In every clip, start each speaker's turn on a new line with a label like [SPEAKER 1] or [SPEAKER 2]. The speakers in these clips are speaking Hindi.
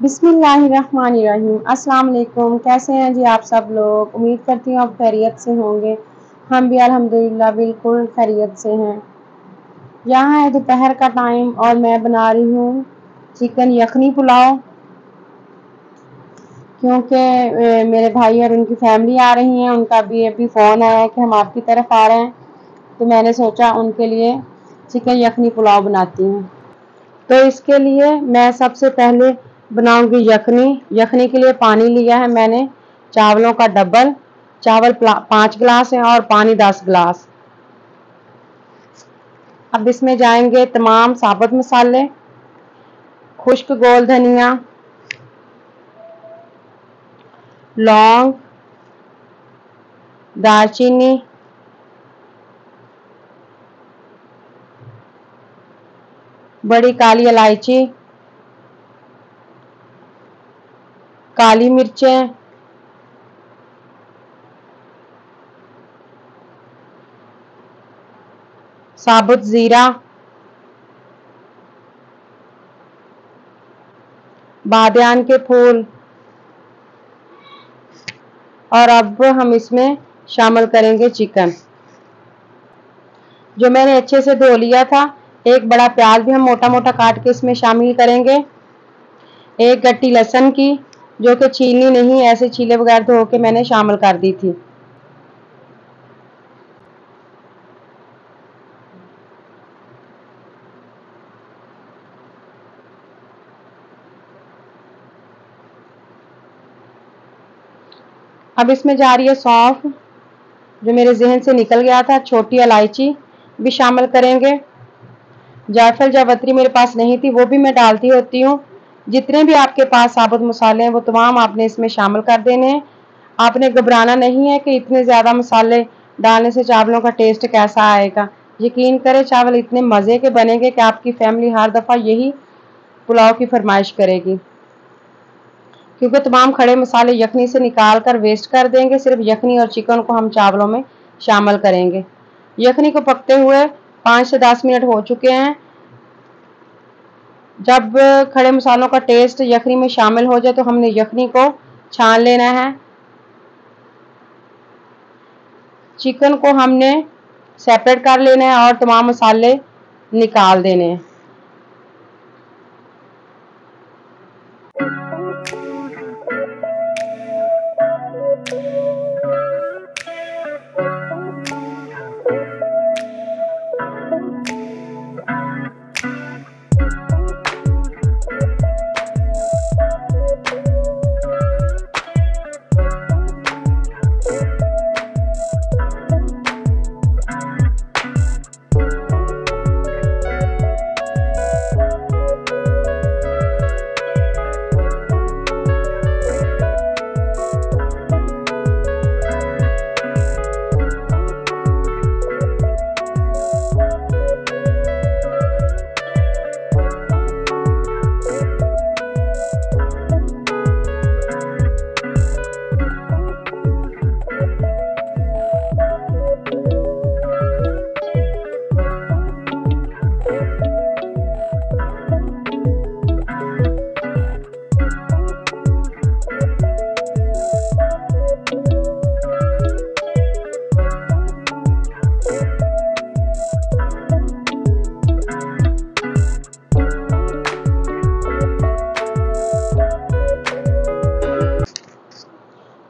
[SPEAKER 1] बिसमीम वालेकुम कैसे हैं जी आप सब लोग? उम्मीद करती हूँ आप खैरियत से होंगे। हम भी अल्हम्दुलिल्लाह बिल्कुल खैरियत से हैं। यहाँ है दोपहर का टाइम और मैं बना रही हूँ चिकन यखनी पुलाव। क्योंकि मेरे भाई और उनकी फैमिली आ रही हैं। उनका भी अभी फ़ोन आया है कि हम आपकी तरफ़ आ रहे हैं। तो मैंने सोचा उनके लिए चिकन यखनी पुलाव बनाती हूँ। तो इसके लिए मैं सबसे पहले बनाऊँगी यखनी। यखनी के लिए पानी लिया है मैंने। चावलों का डबल चावल पाँच गिलास है और पानी दस गिलास। अब इसमें जाएँगे तमाम साबुत मसाले। खुश्क गोल धनिया। लौंग। दालचीनी। बड़ी काली इलायची। काली मिर्चें। साबुत ज़ीरा। बादयान के फूल। और अब हम इसमें शामिल करेंगे चिकन। जो मैंने अच्छे से धो लिया था, एक बड़ा प्याज भी हम मोटा मोटा काट के इसमें शामिल करेंगे। एक गट्टी लहसुन की। जो कि छीलनी नहीं, ऐसे छीले बगैर धो के मैंने शामिल कर दी थी। अब इसमें जा रही है सौंफ, जो मेरे जहन से निकल गया था, छोटी इलायची भी शामिल करेंगे। जायफल, जावत्री मेरे पास नहीं थी, वो भी मैं डालती होती हूँ। जितने भी आपके पास साबुत मसाले हैं, वो तमाम आपने इसमें शामिल कर देने हैं। आपने घबराना नहीं है कि इतने ज़्यादा मसाले डालने से चावलों का टेस्ट कैसा आएगा। यकीन करें, चावल इतने मज़े के बनेंगे कि आपकी फैमिली हर दफ़ा यही पुलाव की फरमाइश करेगी। क्योंकि तमाम खड़े मसाले यखनी से निकाल कर वेस्ट कर देंगे, सिर्फ़ यखनी और चिकन को हम चावलों में शामिल करेंगे। यखनी को पकते हुए पाँच से दस मिनट हो चुके हैं। जब खड़े मसालों का टेस्ट यखनी में शामिल हो जाए तो हमने यखनी को छान लेना है। चिकन को हमने सेपरेट कर लेना है और तमाम मसाले निकाल देने हैं।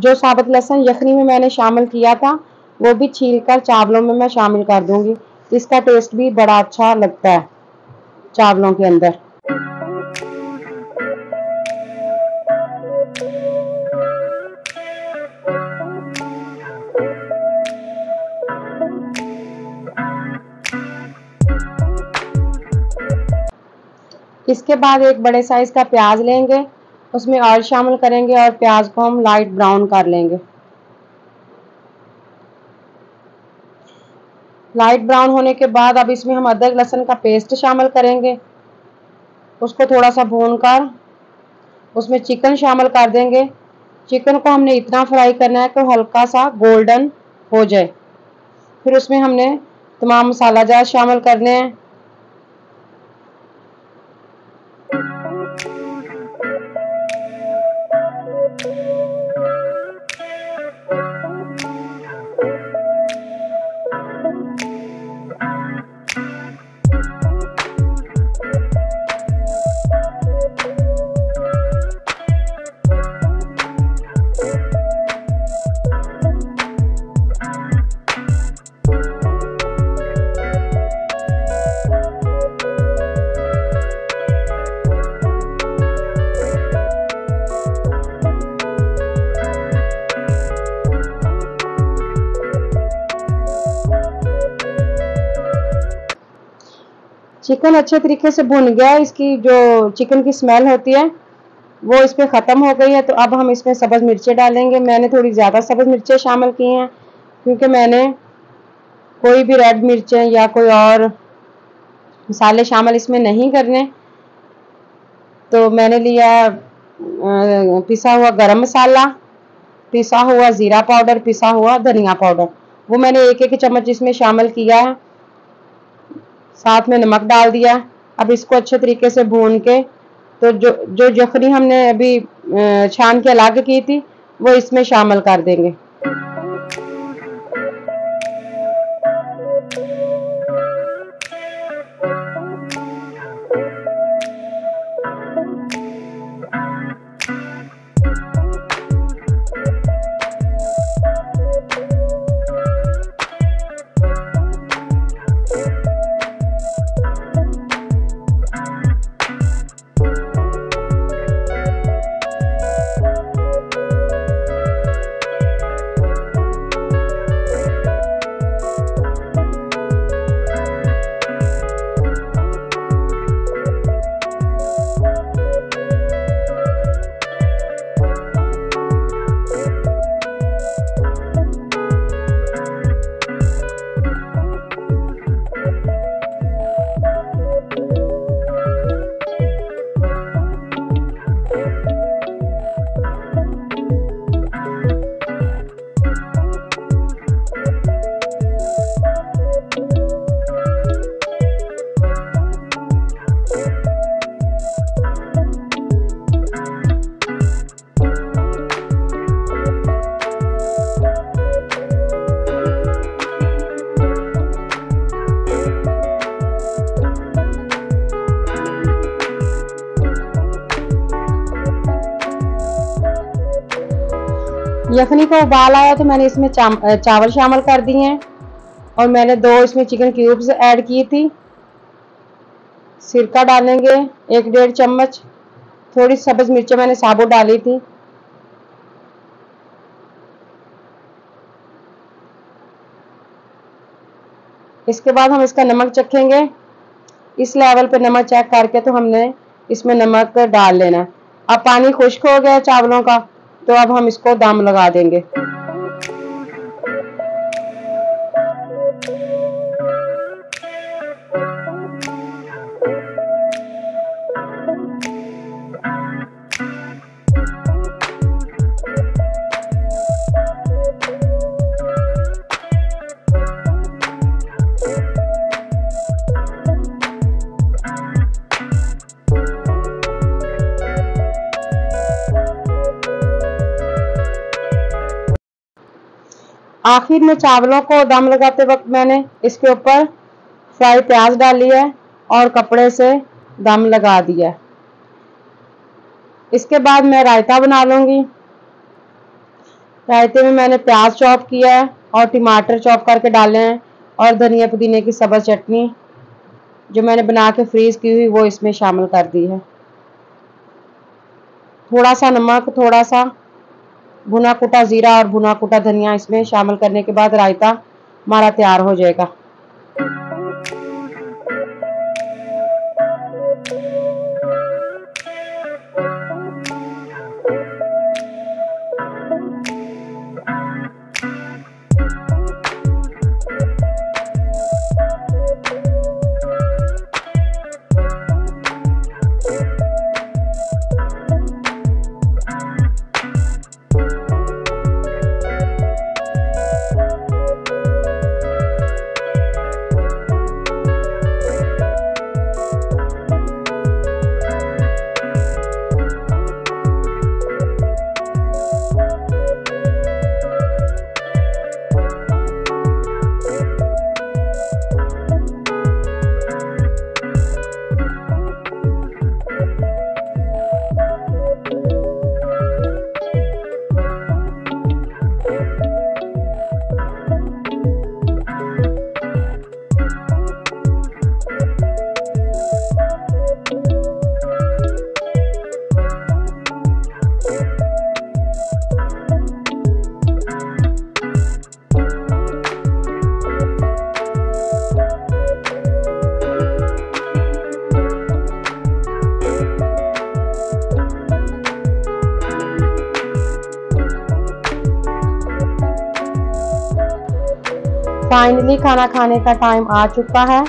[SPEAKER 1] जो साबुत लहसुन यखनी में मैंने शामिल किया था, वो भी छील कर चावलों में मैं शामिल कर दूँगी। इसका टेस्ट भी बड़ा अच्छा लगता है चावलों के अंदर। इसके बाद एक बड़े साइज़ का प्याज लेंगे। उसमें ऑयल शामिल करेंगे और प्याज को हम लाइट ब्राउन कर लेंगे। लाइट ब्राउन होने के बाद अब इसमें हम अदरक लहसुन का पेस्ट शामिल करेंगे। उसको थोड़ा सा भून कर उसमें चिकन शामिल कर देंगे। चिकन को हमने इतना फ्राई करना है कि हल्का सा गोल्डन हो जाए। फिर उसमें हमने तमाम मसाला जात शामिल करने हैं। चिकन अच्छे तरीके से भुन गया है इसकी जो चिकन की स्मेल होती है, वो इस पर ख़त्म हो गई है तो अब हम इसमें सब्ज़ मिर्चें डालेंगे। मैंने थोड़ी ज़्यादा सब्ज़ मिर्चें शामिल की हैं, क्योंकि मैंने कोई भी रेड मिर्चें या कोई और मसाले शामिल इसमें नहीं करने। तो मैंने लिया पिसा हुआ गरम मसाला, पिसा हुआ ज़ीरा पाउडर, पिसा हुआ धनिया पाउडर। वो मैंने एक एक चम्मच इसमें शामिल किया है। साथ में नमक डाल दिया। अब इसको अच्छे तरीके से भून के तो जो जो जखनी हमने अभी छान के अलग की थी, वो इसमें शामिल कर देंगे। यखनी का उबाल आया तो मैंने इसमें चावल शामिल कर दिए हैं और मैंने दो इसमें चिकन क्यूब्स ऐड की थी। सिरका डालेंगे, एक डेढ़ चम्मच, थोड़ी सब्ज मिर्चें मैंने साबुत डाली थी। इसके बाद हम इसका नमक चखेंगे। इस लेवल पे नमक चेक करके तो हमने इसमें नमक डाल लेना। अब पानी खुश्क हो गया चावलों का। तो अब हम इसको दाम लगा देंगे। आखिर में चावलों को दम लगाते वक्त मैंने इसके ऊपर फ्राई प्याज डाली है और कपड़े से दम लगा दिया इसके बाद मैं रायता बना लूँगी। रायते में मैंने प्याज चॉप किया है और टमाटर चॉप करके डाले हैं और धनिया पुदीने की सब्ज चटनी जो मैंने बना के फ्रीज की हुई, वो इसमें शामिल कर दी है। थोड़ा सा नमक, थोड़ा सा भुना कुटा ज़ीरा और भुना कुटा धनिया इसमें शामिल करने के बाद रायता हमारा तैयार हो जाएगा। फाइनली खाना खाने का टाइम आ चुका है।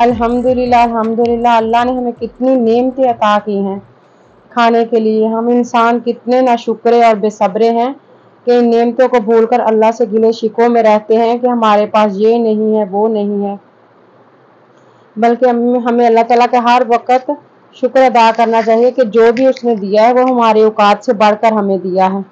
[SPEAKER 1] अल्हम्दुलिल्लाह अल्हम्दुलिल्लाह, अल्लाह ने हमें कितनी नेमतें अता की हैं। खाने के लिए हम इंसान कितने ना शुक्रे और बेसब्रे हैं कि इन नेमतों को भूलकर अल्लाह से गिले शिकों में रहते हैं कि हमारे पास ये नहीं है, वो नहीं है। बल्कि हमें अल्लाह ताला के हर वक्त शुक्र अदा करना चाहिए कि जो भी उसने दिया है, वो हमारे औकात से बढ़कर हमें दिया है।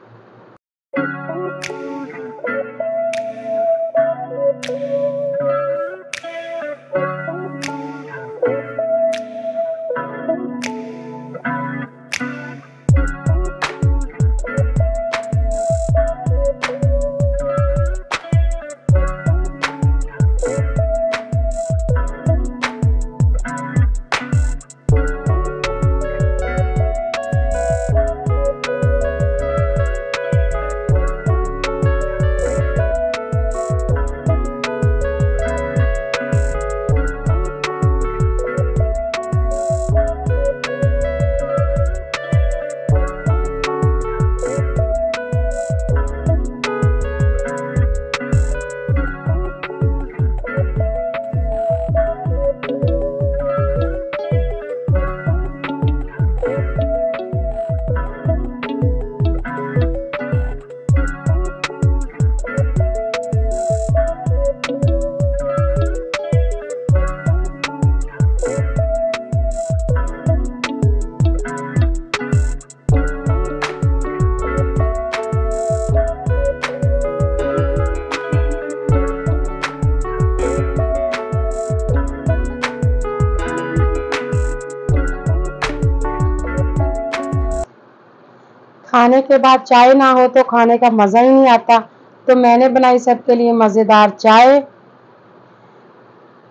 [SPEAKER 1] खाने के बाद चाय ना हो तो खाने का मज़ा ही नहीं आता। तो मैंने बनाई सबके लिए मज़ेदार चाय,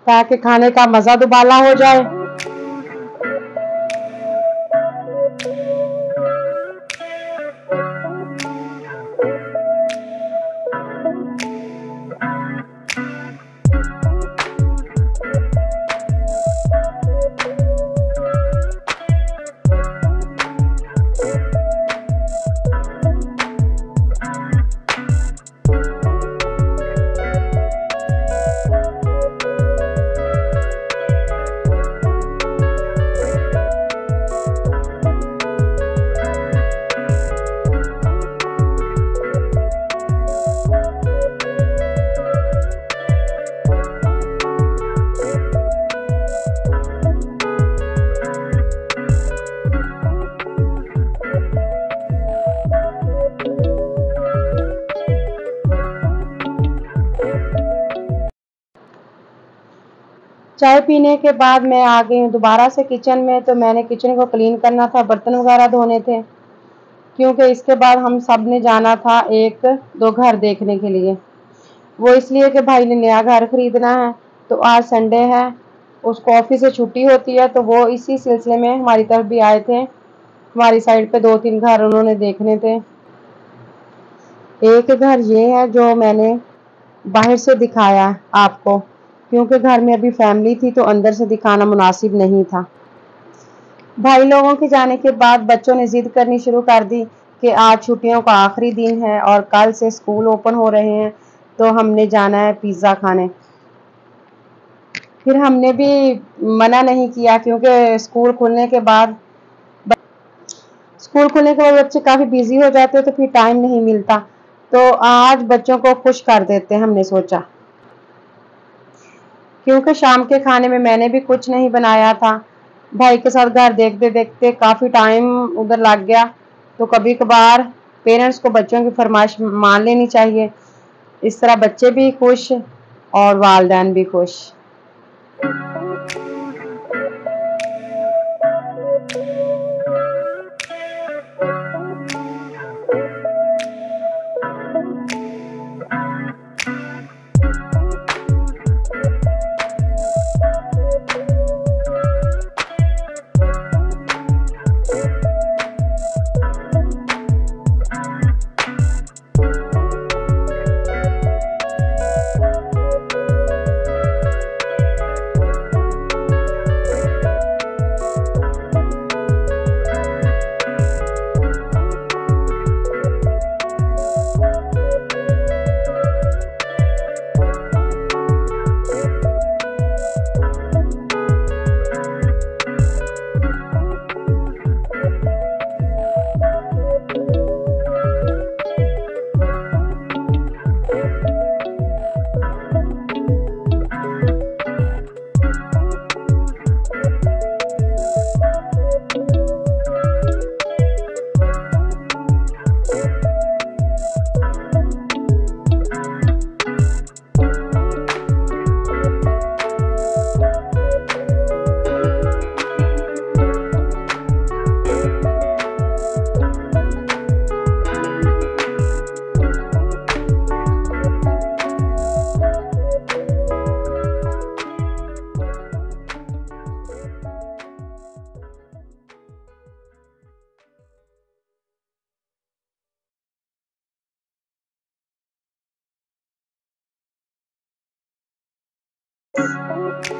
[SPEAKER 1] ताकि खाने का मज़ा दुबाला हो जाए। चाय पीने के बाद मैं आ गई हूँ दोबारा से किचन में तो मैंने किचन को क्लीन करना था, बर्तन वगैरह धोने थे। क्योंकि इसके बाद हम सबने जाना था एक, दो घर देखने के लिए। वो इसलिए कि भाई ने नया घर खरीदना है तो आज संडे है, उसको ऑफ़िस से छुट्टी होती है तो वो इसी सिलसिले में हमारी तरफ़ भी आए थे। हमारी साइड पे दो तीन घर उन्होंने देखने थे। एक घर ये है जो मैंने बाहर से दिखाया आपको। क्योंकि घर में अभी फैमिली थी तो अंदर से दिखाना मुनासिब नहीं था। भाई लोगों के जाने के बाद बच्चों ने जिद करनी शुरू कर दी कि आज छुट्टियों का आखिरी दिन है और कल से स्कूल ओपन हो रहे हैं तो हमने जाना है पिज़्ज़ा खाने। फिर हमने भी मना नहीं किया क्योंकि स्कूल खुलने के बाद स्कूल खुलने के बाद बच्चे काफ़ी बिज़ी हो जाते तो फिर टाइम नहीं मिलता। तो आज बच्चों को खुश कर देते हमने सोचा। क्योंकि शाम के खाने में मैंने भी कुछ नहीं बनाया था। भाई के साथ घर देखते देखते काफ़ी टाइम उधर लग गया। तो कभी कभार पेरेंट्स को बच्चों की फरमाइश मान लेनी चाहिए। इस तरह बच्चे भी खुश और वालदेन भी खुश।
[SPEAKER 2] Música